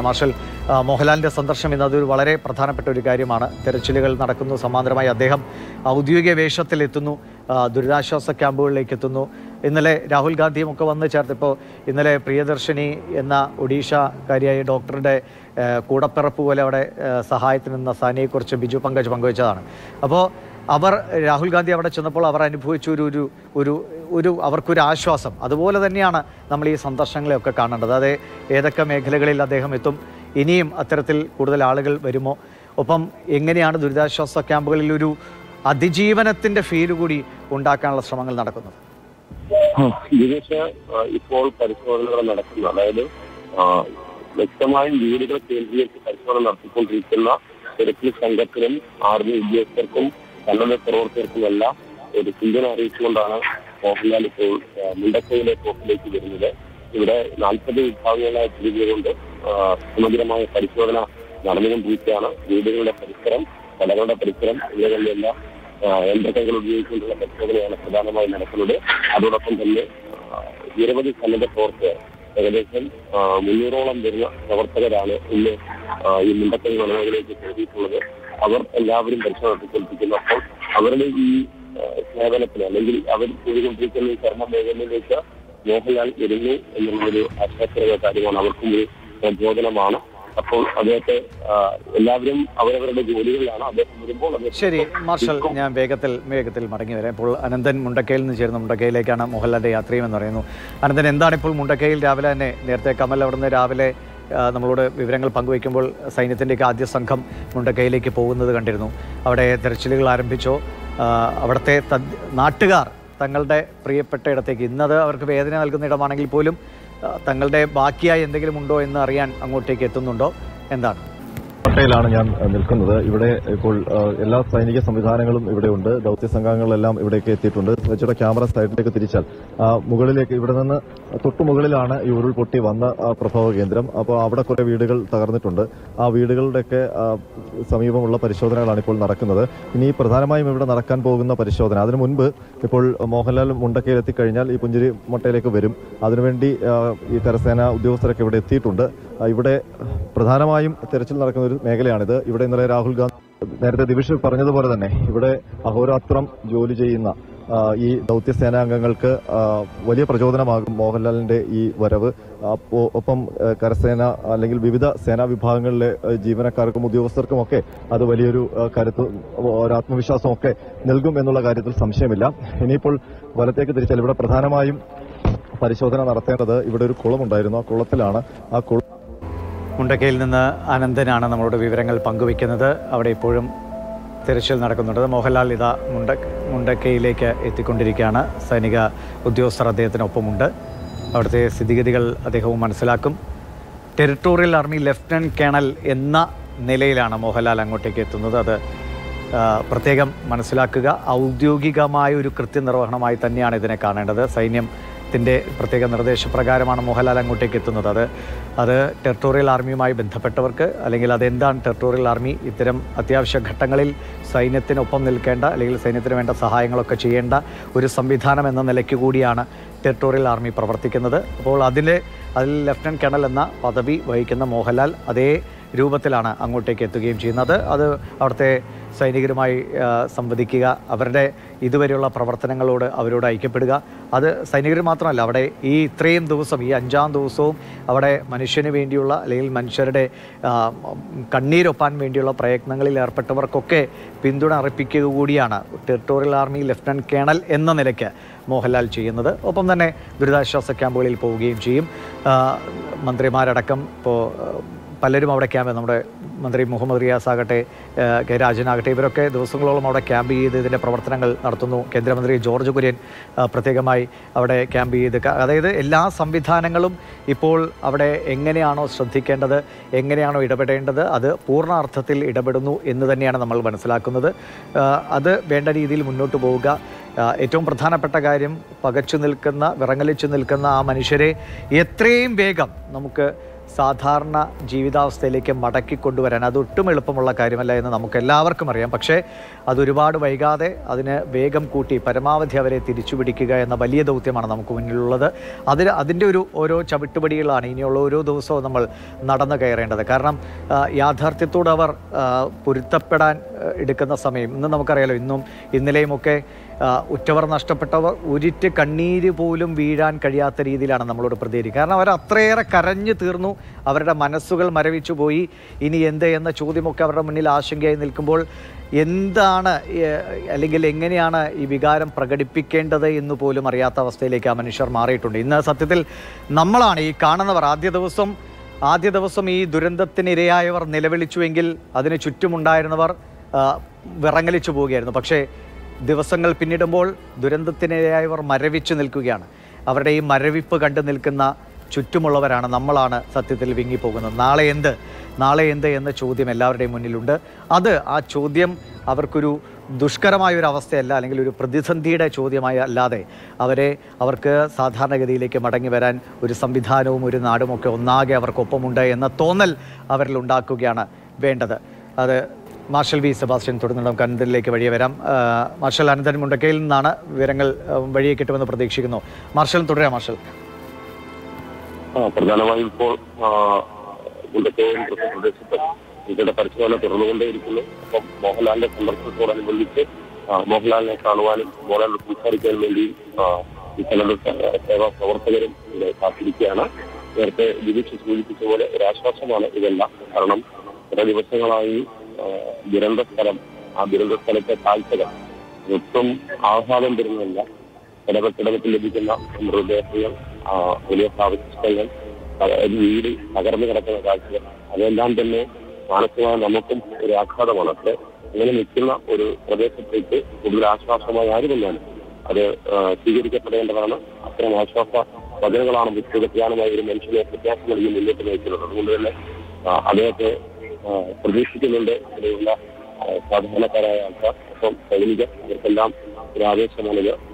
Marshal മോഹൻലാലിന്റെ സന്ദർശനം എന്നത് ഒരു വളരെ പ്രധാനപ്പെട്ട ഒരു കാര്യമാണ്. തെരച്ചിലുകൾ നടക്കുന്നു സമാന്തരമായി അദ്ദേഹം ഔദ്യോഗിക വേഷത്തിലെത്തുന്നു ദുരിതാശ്വാസ ക്യാമ്പുകളിലേക്ക് എത്തുന്നു. ഇന്നലെ രാഹുൽ ഗാന്ധിയും ഒക്കെ വന്ന് ചേർത്തപ്പോൾ ഇന്നലെ പ്രിയദർശിനി എന്ന ഒഡീഷക്കാരിയായ ഡോക്ടറുടെ കൂടപ്പിറപ്പ് പോലെ അവിടെ സഹായത്തിന് നിന്ന സാനിയെക്കുറിച്ച് ബിജു പങ്കജ് പങ്കുവച്ചതാണ്. അപ്പോൾ അവർ രാഹുൽ ഗാന്ധി അവിടെ ചെന്നപ്പോൾ അവർ അനുഭവിച്ച ഒരു ഒരു ഒരു അവർക്കൊരു ആശ്വാസം. അതുപോലെ തന്നെയാണ് നമ്മൾ ഈ സന്ദർശനങ്ങളെയൊക്കെ കാണേണ്ടത്. അത് ഏതൊക്കെ മേഖലകളിൽ അദ്ദേഹം എത്തും ഇനിയും അത്തരത്തിൽ കൂടുതൽ ആളുകൾ വരുമോ? ഒപ്പം എങ്ങനെയാണ് ദുരിതാശ്വാസ ക്യാമ്പുകളിൽ ഒരു അതിജീവനത്തിന്റെ ഫീൽ കൂടി ഉണ്ടാക്കാനുള്ള ശ്രമങ്ങൾ നടക്കുന്നത്? ഇപ്പോൾ പരിശോധനകൾ നടക്കുന്നു. അതായത് വ്യക്തമായും വീടുകൾ കേന്ദ്രീകരിച്ച് പരിശോധന നടത്തിക്കൊണ്ടിരിക്കുന്ന തിരക്കിൽ സംഘത്തിനും ആർമി ഉദ്യോഗസ്ഥർക്കും സന്നദ്ധ പ്രവർത്തകർക്കും എല്ലാം ഒരു പിന്തുണ അറിയിച്ചുകൊണ്ടാണ് മോഹൻലാൽ ഇപ്പോൾ മുണ്ടക്കയിലെ പോക്കിലേക്ക് വരുന്നത്. ഇവിടെ നാൽപ്പത് വിഭാഗങ്ങളായി തിരിഞ്ഞുകൊണ്ട് സമഗ്രമായ പരിശോധന നടന്നുകൊണ്ടിരിക്കുകയാണ് വീടുകളുടെ പരിസരം കടകളുടെ പരിസരം ഇവകളിലെല്ലാം യന്ത്രങ്ങൾ ഉപയോഗിച്ചുകൊണ്ടുള്ള പരിശോധനയാണ് പ്രധാനമായി നടക്കുന്നത്. അതോടൊപ്പം തന്നെ നിരവധി സന്നദ്ധ പ്രവർത്തകർ ഏകദേശം മുന്നൂറോളം വരുന്ന പ്രവർത്തകരാണ് ഇന്ന് ഈ മുണ്ടക്കൽ വളവുകളിലേക്ക് കയറിയിട്ടുള്ളത്. അവർ എല്ലാവരും പരിശോധന നടത്തിക്കൊണ്ടിരിക്കുന്നു അപ്പോൾ അവരുടെ ഈ ആ, സേവനത്തിന് അല്ലെങ്കിൽ അവർ ചെയ്തുകൊണ്ടിരിക്കുന്ന ഈ കർമ്മ മേഖലയിലേക്ക് മോഹൻലാൽ വരുന്നു എന്നുള്ളൊരു ആശ്വാസകരമായ കാര്യമാണ് അവർക്കും ഒരു പ്രചോദനമാണ് അപ്പോൾ അദ്ദേഹത്തെ എല്ലാവരും അവരവരുടെ ജോലികളിലാണ് അദ്ദേഹം വരുമ്പോൾ ശരി മാർഷൽ ഞാൻ വേഗത്തിൽ വേഗത്തിൽ മടങ്ങി വരാം. ഇപ്പോൾ അനന്തൻ മുണ്ടക്കയിൽ നിന്ന് ചേർന്ന് മുണ്ടക്കയിലേക്കാണ് മോഹൻലാലിന്റെ യാത്രയും എന്ന് പറയുന്നു. അനന്തൻ എന്താണ് ഇപ്പോൾ മുണ്ടക്കയിൽ രാവിലെ തന്നെ നേരത്തെ കമൽ അവിടുന്ന് രാവിലെ നമ്മളോട് വിവരങ്ങൾ പങ്കുവയ്ക്കുമ്പോൾ സൈന്യത്തിന്റെയൊക്കെ ആദ്യ സംഘം മുണ്ടക്കയിലേക്ക് പോകുന്നത് കണ്ടിരുന്നു. അവിടെ തെരച്ചിലുകൾ ആരംഭിച്ചോ? അവിടുത്തെ നാട്ടുകാർ തങ്ങളുടെ പ്രിയപ്പെട്ട ഇടത്തേക്ക് ഇന്നത് അവർക്ക് വേദന നൽകുന്ന ഇടമാണെങ്കിൽ പോലും തങ്ങളുടെ ബാക്കിയായി എന്തെങ്കിലും ഉണ്ടോ എന്ന് അറിയാൻ അങ്ങോട്ടേക്ക് എത്തുന്നുണ്ടോ? എന്താണ്? കോട്ടയിലാണ് ഞാൻ നിൽക്കുന്നത്. ഇവിടെ ഇപ്പോൾ എല്ലാ സൈനിക സംവിധാനങ്ങളും ഇവിടെ ഉണ്ട്. ദൌത്യ സംഘങ്ങളെല്ലാം ഇവിടേക്ക് എത്തിയിട്ടുണ്ട്. വെച്ചിട്ട് ക്യാമറ സൈഡിലേക്ക് തിരിച്ചാൽ മുകളിലേക്ക് ഇവിടെ നിന്ന് തൊട്ടു മുകളിലാണ് ഈ ഉരുൾപൊട്ടി വന്ന പ്രഭവ കേന്ദ്രം. അപ്പോൾ അവിടെ കുറെ വീടുകൾ തകർന്നിട്ടുണ്ട്. ആ വീടുകളുടെയൊക്കെ സമീപമുള്ള പരിശോധനകളാണ് ഇപ്പോൾ നടക്കുന്നത്. ഇനി പ്രധാനമായും ഇവിടെ നടക്കാൻ പോകുന്ന പരിശോധന അതിനു മുൻപ് ഇപ്പോൾ മോഹൻലാൽ മുണ്ടക്കയിൽ എത്തിക്കഴിഞ്ഞാൽ ഈ പുഞ്ചിരി മുട്ടയിലേക്ക് വരും. അതിനുവേണ്ടി ഈ കരസേന ഉദ്യോഗസ്ഥരൊക്കെ ഇവിടെ എത്തിയിട്ടുണ്ട്. ഇവിടെ പ്രധാനമായും തെരച്ചിൽ നടക്കുന്ന ഒരു മേഖലയാണിത്. ഇവിടെ ഇന്നലെ രാഹുൽ ഗാന്ധി നേരത്തെ ദിവിഷ് പറഞ്ഞതുപോലെ തന്നെ ഇവിടെ അഹോരാത്രം ജോലി ചെയ്യുന്ന ഈ ദൗത്യസേനാംഗങ്ങൾക്ക് വലിയ പ്രചോദനമാകും മോഹൻലാലിന്റെ ഈ വരവ്. ഒപ്പം കരസേന അല്ലെങ്കിൽ വിവിധ സേനാ വിഭാഗങ്ങളിലെ ജീവനക്കാർക്കും ഉദ്യോഗസ്ഥർക്കുമൊക്കെ അത് വലിയൊരു കരുത്ത് ഒരു ആത്മവിശ്വാസം ഒക്കെ നൽകും എന്നുള്ള കാര്യത്തിൽ സംശയമില്ല. ഇനിയിപ്പോൾ വലത്തേക്ക് തിരിച്ചാൽ ഇവിടെ പ്രധാനമായും പരിശോധന നടത്തേണ്ടത് ഇവിടെ ഒരു കുളമുണ്ടായിരുന്നു. ആ കുളത്തിലാണ് ആ കുളം മുണ്ടക്കയിൽ നിന്ന് അനന്തനാണ് നമ്മളോട് വിവരങ്ങൾ പങ്കുവയ്ക്കുന്നത്. അവിടെ ഇപ്പോഴും തിരച്ചിൽ നടക്കുന്നുണ്ട്. മോഹൻലാൽ ഇതാ മുണ്ട മുണ്ടക്കയിലേക്ക് എത്തിക്കൊണ്ടിരിക്കുകയാണ്. സൈനിക ഉദ്യോഗസ്ഥർ അദ്ദേഹത്തിനൊപ്പമുണ്ട്. അവിടുത്തെ സ്ഥിതിഗതികൾ അദ്ദേഹവും മനസ്സിലാക്കും. ടെറിട്ടോറിയൽ ആർമി ലെഫ്റ്റനന്റ് കേണൽ എന്ന നിലയിലാണ് മോഹൻലാൽ അങ്ങോട്ടേക്ക് എത്തുന്നത്. അത് പ്രത്യേകം മനസ്സിലാക്കുക. ഔദ്യോഗികമായ ഒരു കൃത്യനിർവഹണമായി തന്നെയാണ് ഇതിനെ കാണേണ്ടത്. സൈന്യത്തിന്റെ പ്രത്യേക നിർദ്ദേശപ്രകാരമാണ് മോഹൻലാൽ അങ്ങോട്ടേക്ക് എത്തുന്നത്. അത് അത് ടെറിട്ടോറിയൽ ആർമിയുമായി ബന്ധപ്പെട്ടവർക്ക് അല്ലെങ്കിൽ അതെന്താണ് ടെറിട്ടോറിയൽ ആർമി ഇത്തരം അത്യാവശ്യ ഘട്ടങ്ങളിൽ സൈന്യത്തിനൊപ്പം നിൽക്കേണ്ട അല്ലെങ്കിൽ സൈന്യത്തിന് വേണ്ട സഹായങ്ങളൊക്കെ ചെയ്യേണ്ട ഒരു സംവിധാനം എന്ന നിലയ്ക്ക് കൂടിയാണ് ടെറിട്ടോറിയൽ ആർമി പ്രവർത്തിക്കുന്നത്. അപ്പോൾ അതിലെ അതിൽ ലെഫ്റ്റനന്റ് കേണൽ എന്ന പദവി വഹിക്കുന്ന മോഹൻലാൽ അതേ രൂപത്തിലാണ് അങ്ങോട്ടേക്ക് എത്തുകയും ചെയ്യുന്നത്. അത് അവിടുത്തെ സൈനികരുമായി സംവദിക്കുക അവരുടെ ഇതുവരെയുള്ള പ്രവർത്തനങ്ങളോട് അവരോട് ഐക്യപ്പെടുക. അത് സൈനികർ മാത്രമല്ല അവിടെ ഈ ഇത്രയും ദിവസം ഈ അഞ്ചാം ദിവസവും അവിടെ മനുഷ്യന് വേണ്ടിയുള്ള അല്ലെങ്കിൽ മനുഷ്യരുടെ കണ്ണീരൊപ്പാൻ വേണ്ടിയുള്ള പ്രയത്നങ്ങളിൽ ഏർപ്പെട്ടവർക്കൊക്കെ പിന്തുണ അർപ്പിക്കുക കൂടിയാണ് ടെറിട്ടോറിയൽ ആർമി ലഫ്റ്റനന്റ് കേണൽ എന്ന നിലയ്ക്ക് മോഹൻലാൽ ചെയ്യുന്നത്. ഒപ്പം തന്നെ ദുരിതാശ്വാസ ക്യാമ്പുകളിൽ പോവുകയും ചെയ്യും. മന്ത്രിമാരടക്കം ഇപ്പോൾ പലരും അവിടെ ക്യാമ്പ് നമ്മുടെ മന്ത്രി മുഹമ്മദ് റിയാസ് ആകട്ടെ കെ രാജനാകട്ടെ ഇവരൊക്കെ ദിവസങ്ങളോളം അവിടെ ക്യാമ്പ് ചെയ്ത് ഇതിന്റെ പ്രവർത്തനങ്ങൾ നടത്തുന്നു. കേന്ദ്രമന്ത്രി ജോർജ് കുര്യൻ പ്രത്യേകമായി അവിടെ ക്യാമ്പ് ചെയ്ത് അതായത് എല്ലാ സംവിധാനങ്ങളും ഇപ്പോൾ അവിടെ എങ്ങനെയാണോ ശ്രദ്ധിക്കേണ്ടത് എങ്ങനെയാണോ ഇടപെടേണ്ടത് അത് പൂർണ അർത്ഥത്തിൽ ഇടപെടുന്നു എന്ന് തന്നെയാണ് നമ്മൾ മനസ്സിലാക്കുന്നത്. അത് വേണ്ട രീതിയിൽ മുന്നോട്ട് പോവുക. ഏറ്റവും പ്രധാനപ്പെട്ട കാര്യം പകച്ചു നിൽക്കുന്ന വിറങ്ങലിച്ചു നിൽക്കുന്ന ആ മനുഷ്യരെ എത്രയും വേഗം നമുക്ക് സാധാരണ ജീവിതാവസ്ഥയിലേക്ക് മടക്കി കൊണ്ടുവരാൻ അത് ഒട്ടും എളുപ്പമുള്ള കാര്യമല്ല എന്ന് നമുക്ക് എല്ലാവർക്കും അറിയാം. പക്ഷേ അതൊരുപാട് വൈകാതെ അതിന് വേഗം കൂട്ടി പരമാവധി അവരെ തിരിച്ചു പിടിക്കുക എന്ന വലിയ ദൗത്യമാണ് നമുക്ക് മുന്നിലുള്ളത്. അതിന് അതിന്റെ ഒരു ഓരോ ചവിട്ടുപടികളാണ് ഇനിയുള്ള ഓരോ ദിവസവും നമ്മൾ നടന്നു കയറേണ്ടത്. കാരണം യാഥാർത്ഥ്യത്തോട് അവർ പൊരുത്തപ്പെടാൻ എടുക്കുന്ന സമയം ഇന്ന് നമുക്കറിയാലോ ഇന്നും ഇന്നലെയുമൊക്കെ ഉറ്റവർ നഷ്ടപ്പെട്ടവർ ഒരിറ്റ് കണ്ണീര് പോലും വീഴാൻ കഴിയാത്ത രീതിയിലാണ് നമ്മളോട് പ്രതികരിക്കുക. കാരണം അവർ അത്രയേറെ കരഞ്ഞു തീർന്നു അവരുടെ മനസ്സുകൾ മരവിച്ചു പോയി. ഇനി എന്ത് എന്ന ചോദ്യമൊക്കെ അവരുടെ മുന്നിൽ ആശങ്കയായി നിൽക്കുമ്പോൾ എന്താണ് അല്ലെങ്കിൽ എങ്ങനെയാണ് ഈ വികാരം പ്രകടിപ്പിക്കേണ്ടത് എന്ന് പോലും അറിയാത്ത അവസ്ഥയിലേക്ക് ആ മനുഷ്യർ മാറിയിട്ടുണ്ട്. ഇന്ന് സത്യത്തിൽ നമ്മളാണ് ഈ കാണുന്നവർ. ആദ്യ ദിവസം ആദ്യ ദിവസം ഈ ദുരന്തത്തിനിരയായവർ നിലവിളിച്ചുവെങ്കിൽ അതിന് ചുറ്റുമുണ്ടായിരുന്നവർ വിറങ്ങലിച്ചു പോവുകയായിരുന്നു. പക്ഷേ ദിവസങ്ങൾ പിന്നിടുമ്പോൾ ദുരന്തത്തിനിരയായവർ മരവിച്ചു നിൽക്കുകയാണ്. അവരുടെ ഈ മരവിപ്പ് കണ്ടു നിൽക്കുന്ന ചുറ്റുമുള്ളവരാണ് നമ്മളാണ് സത്യത്തിൽ വിങ്ങിപ്പോകുന്നത്. നാളെ എന്ത്? നാളെ എന്ത് എന്ന ചോദ്യം എല്ലാവരുടെയും മുന്നിലുണ്ട്. അത് ആ ചോദ്യം അവർക്കൊരു ദുഷ്കരമായ ഒരു അവസ്ഥയല്ല അല്ലെങ്കിൽ ഒരു പ്രതിസന്ധിയുടെ ചോദ്യമായ അല്ലാതെ അവരെ അവർക്ക് സാധാരണഗതിയിലേക്ക് മടങ്ങി വരാൻ ഒരു സംവിധാനവും ഒരു നാടുമൊക്കെ ഒന്നാകെ അവർക്കൊപ്പമുണ്ട് എന്ന തോന്നൽ അവരിൽ ഉണ്ടാക്കുകയാണ് വേണ്ടത്. അത് മാർഷൽ വി സെബാസ്റ്റ്യൻ തുടർന്ന് നമുക്ക് അനന്തനിലേക്ക് വഴിയെ വരാം. മാർഷൽ അനന്തൻ മുണ്ടക്കയിൽ നിന്നാണ് വിവരങ്ങൾ വഴിയെ കിട്ടുമെന്ന് പ്രതീക്ഷിക്കുന്നു. മാർഷൽ തുടരാം മാർഷൽ. പ്രധാനമായും ഇപ്പോൾ ഇന്ത്യയുടെ പരിശോധന തുടർന്നുകൊണ്ടേയിരിക്കുന്നു. അപ്പം മോഹൻലാലിന്റെ സന്ദർശനത്തോടനുബന്ധിച്ച് മോഹൻലാലിനെ കാണുവാനും മോഹൻലാലിനെ സംസാരിക്കാൻ വേണ്ടി ഈ സ- സേവാ പ്രവർത്തകരും ഇവിടെ കാത്തിരിക്കുകയാണ്. നേരത്തെ വിധിച്ച് സൂചിപ്പിച്ച പോലെ ഒരു ആശ്വാസമാണ് ഇതെല്ലാം. കാരണം ചില ദിവസങ്ങളായി ദുരന്ത സ്ഥലം ആ ദുരന്ത സ്ഥലത്തെ കാഴ്ചകൾ ഒട്ടും ആഹ്ലാദം തരുന്നില്ല ഇടപെട്ടിടപെട്ട് ലഭിക്കുന്ന മൃതദേഹങ്ങൾ വലിയ പ്രാവശ്യങ്ങൾ വീട് തകർന്നു കിടക്കുന്ന കാഴ്ചകൾ അതെല്ലാം തന്നെ മാനസികമായി നമുക്കും ഒരു ആഘാതമാണ്. പക്ഷെ അങ്ങനെ നിൽക്കുന്ന ഒരു പ്രദേശത്തേക്ക് കൂടുതൽ ആശ്വാസമായ ആര് തന്നെയാണ് അത് സ്വീകരിക്കപ്പെടേണ്ടതാണ്. അത്തരം ആശ്വാസ വചനങ്ങളാണ് വ്യക്തിഗതമായ ഒരു മനുഷ്യനെ വ്യത്യാസം നൽകി മുന്നോട്ട് നയിക്കുന്നത്. അതുകൊണ്ട് തന്നെ അദ്ദേഹത്തെ പ്രതീക്ഷിക്കുന്നുണ്ട്. ഇവിടെയുള്ള സാധാരണക്കാരായ ആൾക്കാർ. ഒപ്പം സൈനികർ ഇവർക്കെല്ലാം ഒരു ആവേശമാണിത്.